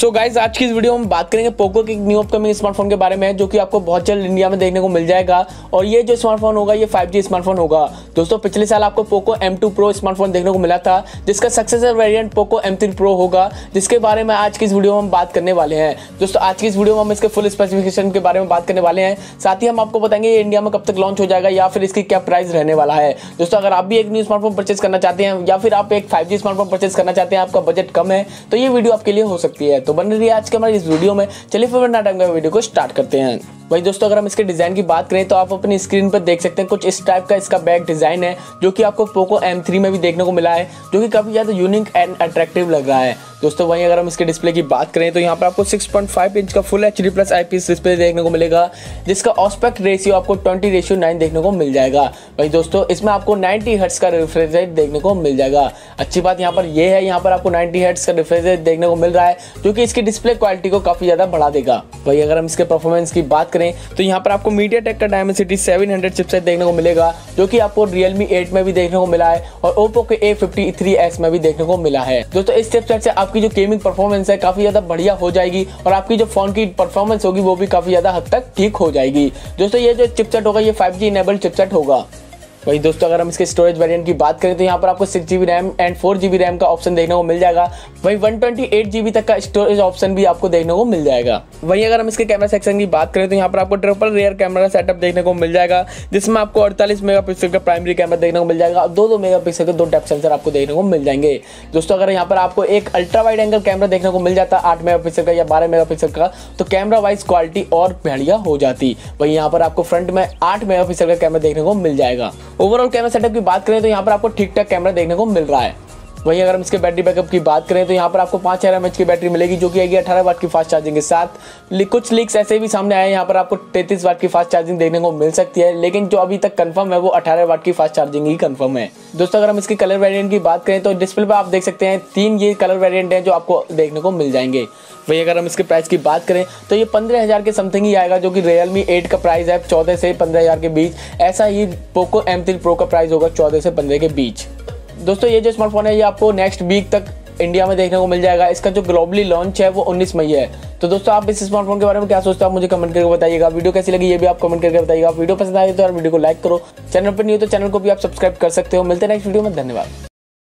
सो so guys आज की इस वीडियो में बात करेंगे पोको के न्यू अपकमिंग स्मार्टफ़ोन के बारे में, जो कि आपको बहुत जल्द इंडिया में देखने को मिल जाएगा। और ये जो स्मार्टफ़ोन होगा, ये 5G स्मार्टफ़ोन होगा। दोस्तों, पिछले साल आपको पोको M2 Pro स्मार्टफ़ोन देखने को मिला था, जिसका successor variant Poco M3 Pro होगा, जिसके बारे में आज की इस वीडियो में हम बात करने वाले हैं। दोस्तों, आज की इस वीडियो में हम इसके फुल स्पेसिफिकेशन के बारे में बात करने वाले हैं। साथ ही हम आपको बताएँगे ये इंडिया में कब तक लॉन्च हो जाएगा, या फिर इसकी क्या प्राइस रहने वाला है। दोस्तों, अगर आप भी एक न्यू स्मार्टफ़ोन परचेज करना चाहते हैं, या फिर आप एक फाइव स्मार्टफ़ोन परचेज करना चाहते हैं, आपका बजट कम है तो ये वीडियो आपके लिए हो सकती है। तो बन रही है आज के हमारे इस वीडियो में। चलिए फिर ना टाइम वीडियो को स्टार्ट करते हैं। वही दोस्तों, अगर हम इसके डिज़ाइन की बात करें तो आप अपनी स्क्रीन पर देख सकते हैं कुछ इस टाइप का इसका बैक डिज़ाइन है, जो कि आपको पोको M3 में भी देखने को मिला है, जो कि काफ़ी ज़्यादा यूनिक एंड अट्रैक्टिव लग रहा है। दोस्तों, वहीं अगर हम इसके डिस्प्ले की बात करें तो यहाँ पर आपको 6.5 इंच का full H D plus I display देखने को मिलेगा, जिसका ऑस्पेक्ट रेशियो आपको 20 रेशियो 9 देखने को मिल जाएगा। वही दोस्तों, इसमें आपको 90 हर्ट्स का रिफ्रेश रेट देखने को मिल जाएगा। अच्छी बात यहाँ पर यह है, यहाँ पर आपको 90 हर्ट्स का रिफ्रेश रेट देखने को मिल रहा है, जो कि इसकी डिस्प्ले क्वालिटी को काफ़ी ज़्यादा बढ़ा देगा। वही अगर हम इसके परफॉर्मेंस की बात करें तो यहाँ पर आपको मीडिया टेक का डायमेंसिटी सेवन हंड्रेड चिपसेट देखने को मिलेगा, जो कि आपको रियलमी एट में भी देखने को मिला है और ओप्पो के ए फिफ्टी थ्री एस में भी देखने को मिला है। दोस्तों, इस चिपसेट से आपकी जो गेमिंग परफॉर्मेंस है काफ़ी ज़्यादा बढ़िया हो जाएगी और आपकी जो फ़ोन की परफॉर्मेंस होगी, वो भी काफ़ी ज़्यादा हद तक ठीक हो जाएगी। दोस्तों, ये जो चिपसेट होगा, ये फाइव जी इनेबल्ड चिपसेट होगा। वही दोस्तों, अगर हम इसके स्टोरेज वेरिएंट की बात करें तो यहाँ पर आपको six G RAM and four G RAM का ऑप्शन देखने को मिल जाएगा। वही वन ट्वेंटी एट जी तक का स्टोरेज ऑप्शन भी आपको देखने को मिल जाएगा। वही अगर हम इसके कैमरा सेक्शन की बात करें तो यहाँ पर आपको ट्रिपल रेयर कैमरा सेटअप देखने को मिल जाएगा, जिसमें आपको अड़तालीस मेगा का प्राइमरी कैमरा देखने को मिल जाएगा और दो दो मेगा पिक्सल के दो डेप सेंसर आपको देखने को मिल जाएँगे। दोस्तों, अगर यहाँ पर आपको एक अल्ट्रा वाइड एंगल कैमरा देखने को मिल जाता, आठ मेगा का या बारह मेगा का तो कैमरा वाइज क्वालिटी और बढ़िया हो जाती। वही यहाँ पर आपको फ्रंट में आठ मेगा का कैमरा देखने को मिल जाएगा। ओवरऑल कैमरा सेटअप की बात करें तो यहाँ पर आपको ठीक ठाक कैमरा देखने को मिल रहा है। वहीं अगर हम इसके बैटरी बैकअप की बात करें तो यहाँ पर आपको पाँच हज़ार एम की बैटरी मिलेगी, जो कि आएगी अठारह वाट की फास्ट चार्जिंग के साथ। कुछ लीक्स ऐसे भी सामने आए हैं, यहाँ पर आपको तैतीस वाट की फास्ट चार्जिंग देखने को मिल सकती है, लेकिन जो अभी तक कंफर्म है वो अठारह वाट की फास्ट चार्जिंग ही कन्फर्म है। दोस्तों, अगर हम इसकी कलर वेरियंट की बात करें तो डिस्प्ले पर आप देख सकते हैं, तीन ये कलर वेरियंट हैं जो आपको देखने को मिल जाएँगे। वही अगर हम इसके प्राइस की बात करें तो ये पंद्रह हज़ार के समथिंग ही आएगा, जो कि रियलमी एट का प्राइस है, चौदह से पंद्रह हज़ार के बीच। ऐसा ही पोको एम थ्री प्रो का प्राइस होगा, चौदह से पंद्रह के बीच। दोस्तों, ये जो स्मार्टफ़ोन है, ये आपको नेक्स्ट वीक तक इंडिया में देखने को मिल जाएगा। इसका जो ग्लोबली लॉन्च है, वो 19 मई है। तो दोस्तों, आप इस स्मार्टफ़ोन के बारे में क्या सोचते हो, आप मुझे कमेंट करके बताइएगा। वीडियो कैसी लगी, ये भी आप कमेंट करके बताइएगा। वीडियो पसंद आए तो यार वीडियो को लाइक करो। चैनल पर नहीं हो तो चैनल को भी आप सब्सक्राइब कर सकते हो। मिलते हैं नेक्स्ट वीडियो में। धन्यवाद।